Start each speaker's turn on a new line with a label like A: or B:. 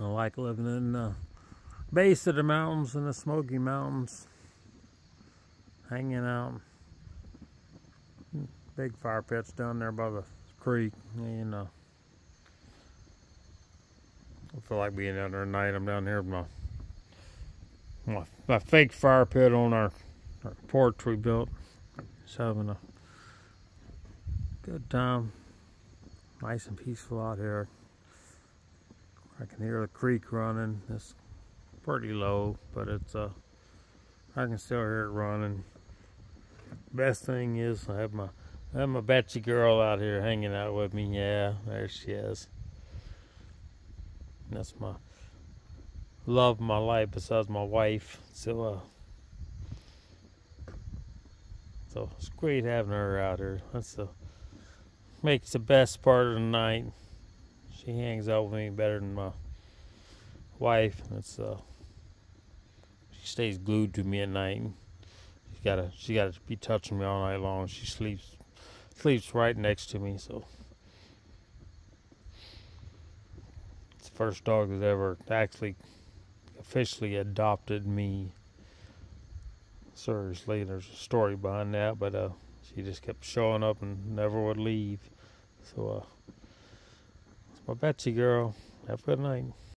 A: I like living in the base of the mountains in the Smoky Mountains. Hanging out. Big fire pits down there by the creek, you know. I feel like being down there at night. I'm down here with my my, my fake fire pit on our, our porch we built. Just having a good time. Nice and peaceful out here. I can hear the creek running. It's pretty low, but it's uh I can still hear it running. Best thing is I have my I have my Betsy girl out here hanging out with me. Yeah, there she is. That's my love of my life besides my wife. So uh so it's great having her out here. That's the makes the best part of the night. She hangs out with me better than my wife. It's uh she stays glued to me at night. She gotta she gotta be touching me all night long. She sleeps sleeps right next to me, so it's the first dog that ever actually officially adopted me. Seriously, there's a story behind that, but uh she just kept showing up and never would leave. So uh my Betsy girl. Have a good night.